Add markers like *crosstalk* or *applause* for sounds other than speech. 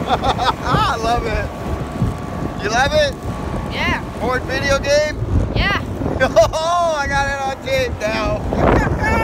*laughs* I love it. You love it? Yeah. Board video game? Yeah. *laughs*